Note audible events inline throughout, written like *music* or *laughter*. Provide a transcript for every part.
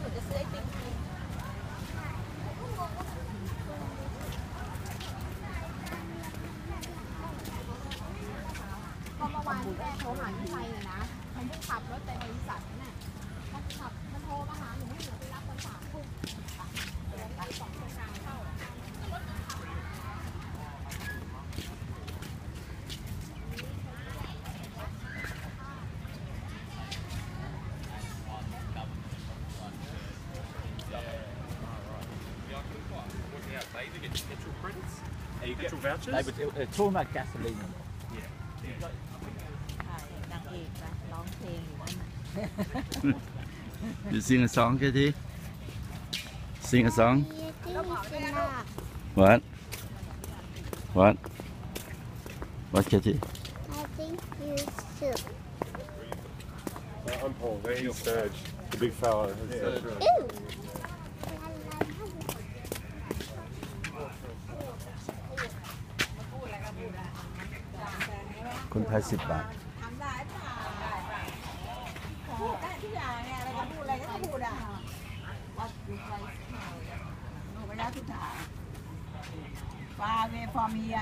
หนูจะซื้อไอติมกินพอเมื่อวานแม่โทรหาพี่ไทยเลยนะมันเพิ่งขับรถไปบริษัท You get petrol vouchers. They were uh, talking about gasoline. นางเอกนะร้องเพลงอยู่นั่นน่ะ *laughs* You sing a song, Katie? Sing a song? What? What? What, Katie? I think you should. Uh, I'm Paul. He's Serge, the big fella. He's Serge. Ew. คนไทยสิบบาท ทำได้เปล่าได้เปล่าพูดได้ทุกอย่างเนี่ยอะไรก็พูดอะไรก็พูดอะวัดอยู่ไกลหนูไปแล้วทุกทางฟาเวฟอร์เมีย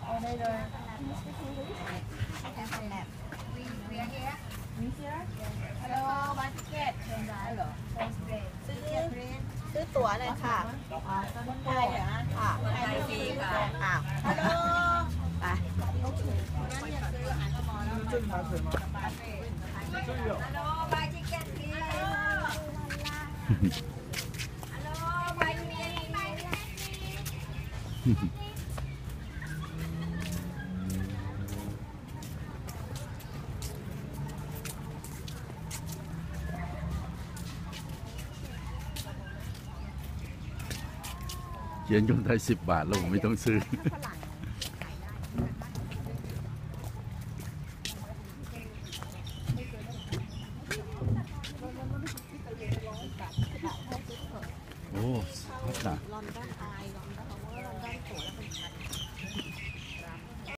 เอาได้เลยแอปแอปวีวีเฮียวีเฮียฮัลโหลบัตเก็ตเป็นไรเหรอ ซื้อซื้อตั๋วเลยค่ะ อ๋อคนไทยเหรอค่ะไทยฟรีค่ะค่ะฮัลโหลไป เขียนคนไทยสิบบาทแล้วผมไม่ต้องซื้อ โอ้พัดหนาลอนดอนไอลอนดอนพาวเวอร์ลอนดอนโถแล้วเป็นพัน